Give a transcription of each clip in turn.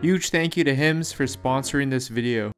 Huge thank you to Hims for sponsoring this video.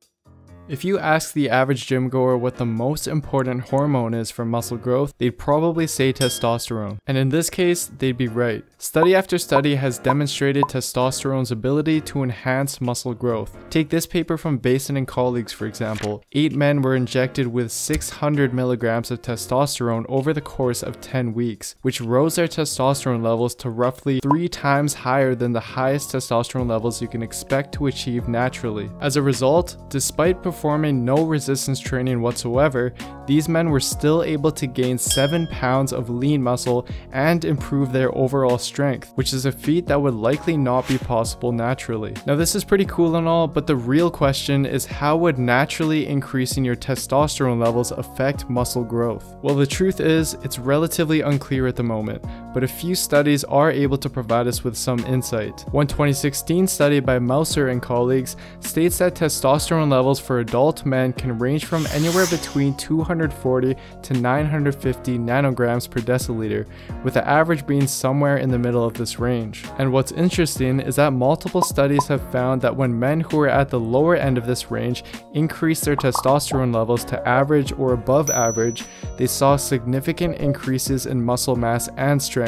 If you ask the average gym goer what the most important hormone is for muscle growth, they'd probably say testosterone. And in this case, they'd be right. Study after study has demonstrated testosterone's ability to enhance muscle growth. Take this paper from Bhasin and colleagues for example. Eight men were injected with 600 milligrams of testosterone over the course of 10 weeks, which rose their testosterone levels to roughly three times higher than the highest testosterone levels you can expect to achieve naturally. As a result, despite no resistance training whatsoever, these men were still able to gain 7 pounds of lean muscle and improve their overall strength, which is a feat that would likely not be possible naturally. Now this is pretty cool and all, but the real question is how would naturally increasing your testosterone levels affect muscle growth? Well the truth is, it's relatively unclear at the moment, but a few studies are able to provide us with some insight. One 2016 study by Mouser and colleagues states that testosterone levels for adult men can range from anywhere between 240 to 950 nanograms per deciliter, with the average being somewhere in the middle of this range. And what's interesting is that multiple studies have found that when men who are at the lower end of this range increase their testosterone levels to average or above average, they saw significant increases in muscle mass and strength,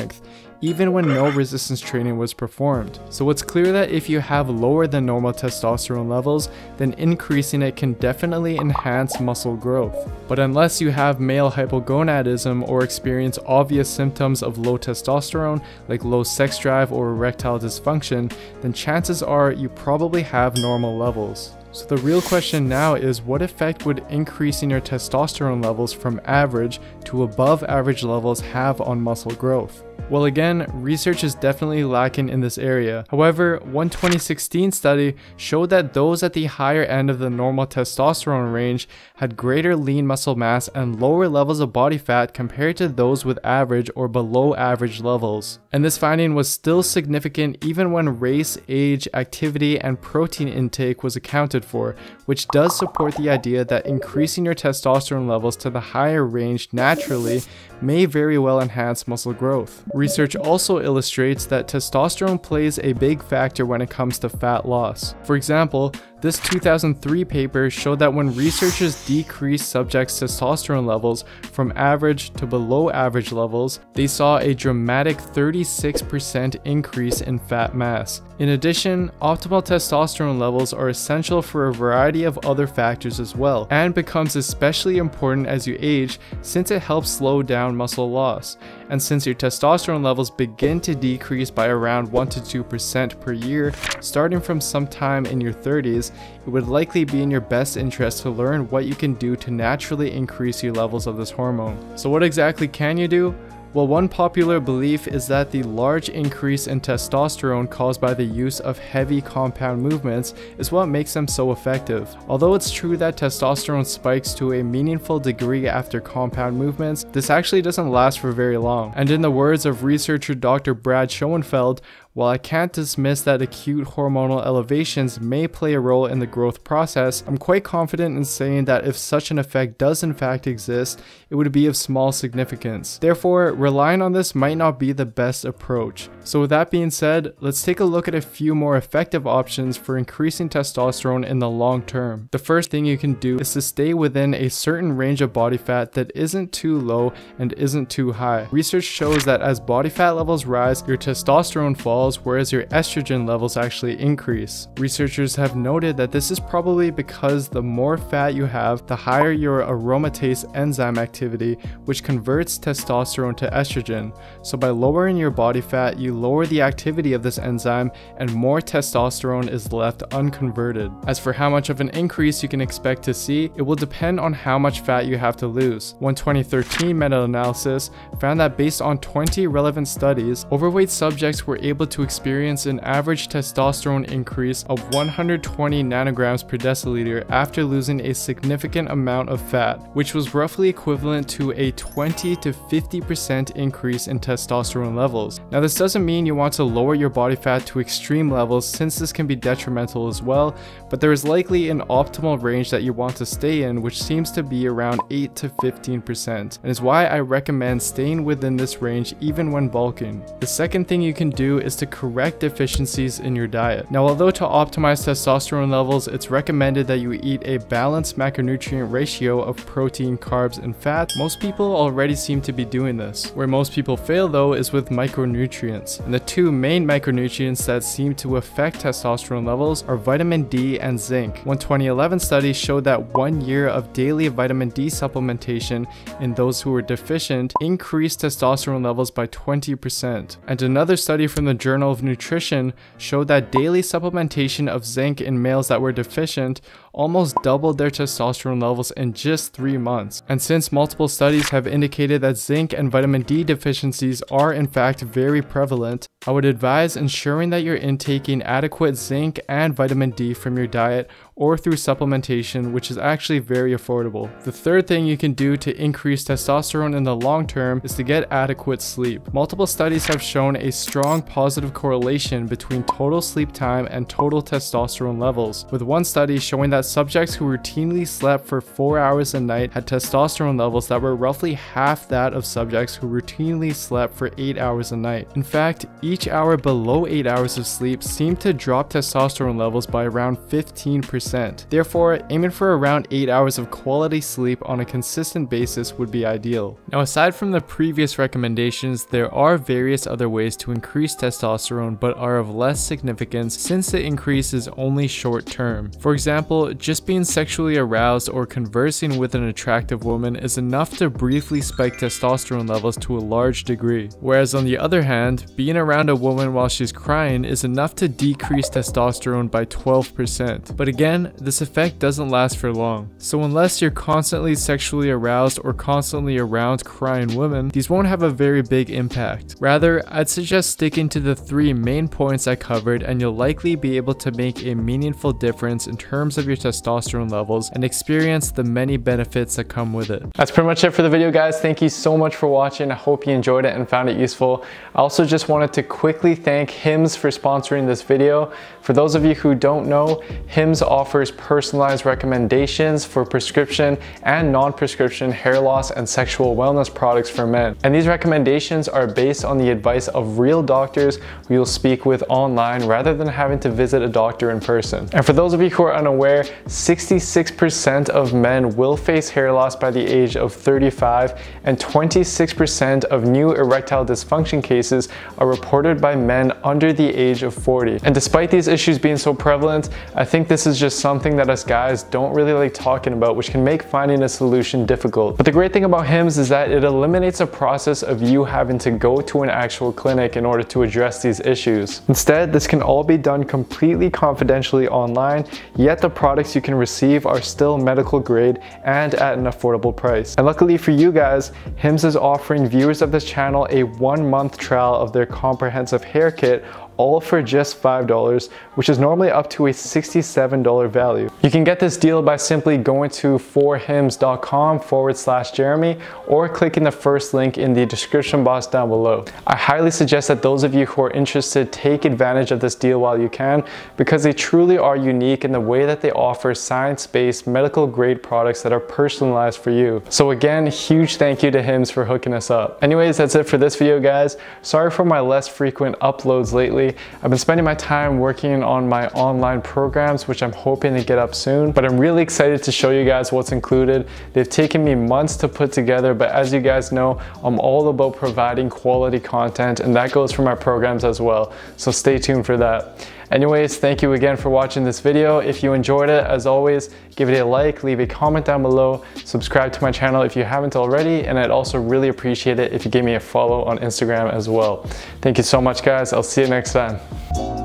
even when no resistance training was performed. So it's clear that if you have lower than normal testosterone levels, then increasing it can definitely enhance muscle growth. But unless you have male hypogonadism or experience obvious symptoms of low testosterone, like low sex drive or erectile dysfunction, then chances are you probably have normal levels. So the real question now is what effect would increasing your testosterone levels from average to above average levels have on muscle growth? Well again, research is definitely lacking in this area. However, one 2016 study showed that those at the higher end of the normal testosterone range had greater lean muscle mass and lower levels of body fat compared to those with average or below average levels. And this finding was still significant even when race, age, activity, and protein intake was accounted for, which does support the idea that increasing your testosterone levels to the higher range naturally may very well enhance muscle growth. Research also illustrates that testosterone plays a big factor when it comes to fat loss. For example, this 2003 paper showed that when researchers decreased subjects' testosterone levels from average to below average levels, they saw a dramatic 36% increase in fat mass. In addition, optimal testosterone levels are essential for a variety of other factors as well, and becomes especially important as you age since it helps slow down muscle loss. And since your testosterone levels begin to decrease by around 1 to 2% per year, starting from sometime in your 30s, it would likely be in your best interest to learn what you can do to naturally increase your levels of this hormone. So what exactly can you do? Well, one popular belief is that the large increase in testosterone caused by the use of heavy compound movements is what makes them so effective. Although it's true that testosterone spikes to a meaningful degree after compound movements, this actually doesn't last for very long. And in the words of researcher Dr. Brad Schoenfeld, while I can't dismiss that acute hormonal elevations may play a role in the growth process, I'm quite confident in saying that if such an effect does in fact exist, it would be of small significance. Therefore, relying on this might not be the best approach. So with that being said, let's take a look at a few more effective options for increasing testosterone in the long term. The first thing you can do is to stay within a certain range of body fat that isn't too low and isn't too high. Research shows that as body fat levels rise, your testosterone falls whereas your estrogen levels actually increase. Researchers have noted that this is probably because the more fat you have, the higher your aromatase enzyme activity, which converts testosterone to estrogen. So by lowering your body fat, you lower the activity of this enzyme and more testosterone is left unconverted. As for how much of an increase you can expect to see, it will depend on how much fat you have to lose. One 2013 meta-analysis found that based on 20 relevant studies, overweight subjects were able to experience an average testosterone increase of 120 nanograms per deciliter after losing a significant amount of fat, which was roughly equivalent to a 20 to 50% increase in testosterone levels. Now this doesn't mean you want to lower your body fat to extreme levels since this can be detrimental as well, but there is likely an optimal range that you want to stay in which seems to be around 8 to 15% and is why I recommend staying within this range even when bulking. The second thing you can do is to correct deficiencies in your diet. Now, although to optimize testosterone levels, it's recommended that you eat a balanced macronutrient ratio of protein, carbs, and fat, most people already seem to be doing this. Where most people fail though is with micronutrients. And the two main micronutrients that seem to affect testosterone levels are vitamin D and zinc. One 2011 study showed that one year of daily vitamin D supplementation in those who were deficient increased testosterone levels by 20%. And another study from the Journal of Nutrition showed that daily supplementation of zinc in males that were deficient almost doubled their testosterone levels in just three months. And since multiple studies have indicated that zinc and vitamin D deficiencies are in fact very prevalent, I would advise ensuring that you're intaking adequate zinc and vitamin D from your diet or through supplementation, which is actually very affordable. The third thing you can do to increase testosterone in the long term is to get adequate sleep. Multiple studies have shown a strong positive correlation between total sleep time and total testosterone levels, with one study showing that subjects who routinely slept for 4 hours a night had testosterone levels that were roughly half that of subjects who routinely slept for 8 hours a night. In fact, each hour below 8 hours of sleep seemed to drop testosterone levels by around 15%. Therefore, aiming for around 8 hours of quality sleep on a consistent basis would be ideal. Now aside from the previous recommendations, there are various other ways to increase testosterone but are of less significance since the increase is only short term. For example, just being sexually aroused or conversing with an attractive woman is enough to briefly spike testosterone levels to a large degree. Whereas on the other hand, being around a woman while she's crying is enough to decrease testosterone by 12%. But Again, this effect doesn't last for long. So unless you're constantly sexually aroused or constantly around crying women, these won't have a very big impact. Rather, I'd suggest sticking to the three main points I covered and you'll likely be able to make a meaningful difference in terms of your testosterone levels and experience the many benefits that come with it. That's pretty much it for the video guys. Thank you so much for watching. I hope you enjoyed it and found it useful. I also just wanted to quickly thank Hims for sponsoring this video. For those of you who don't know, Hims offers personalized recommendations for prescription and non-prescription hair loss and sexual wellness products for men. And these recommendations are based on the advice of real doctors who you'll speak with online rather than having to visit a doctor in person. And for those of you who are unaware, 66% of men will face hair loss by the age of 35 and 26% of new erectile dysfunction cases are reported by men under the age of 40. And despite these issues being so prevalent, I think this is just something that us guys don't really like talking about, which can make finding a solution difficult. But the great thing about HIMS is that it eliminates a process of you having to go to an actual clinic in order to address these issues. Instead, this can all be done completely confidentially online, yet the products you can receive are still medical grade and at an affordable price. And luckily for you guys, HIMS is offering viewers of this channel a one month trial of their comprehensive hair kit all for just $5, which is normally up to a $67 value. You can get this deal by simply going to forhims.com forward slash Jeremy or clicking the first link in the description box down below. I highly suggest that those of you who are interested take advantage of this deal while you can because they truly are unique in the way that they offer science-based medical grade products that are personalized for you. So again, huge thank you to Hims for hooking us up. Anyways, that's it for this video guys. Sorry for my less frequent uploads lately I've been spending my time working on my online programs, which I'm hoping to get up soon, but I'm really excited to show you guys what's included. They've taken me months to put together, but as you guys know, I'm all about providing quality content and that goes for my programs as well. So stay tuned for that. Anyways, thank you again for watching this video. If you enjoyed it, as always, give it a like, leave a comment down below, subscribe to my channel if you haven't already, and I'd also really appreciate it if you gave me a follow on Instagram as well. Thank you so much guys, I'll see you next time.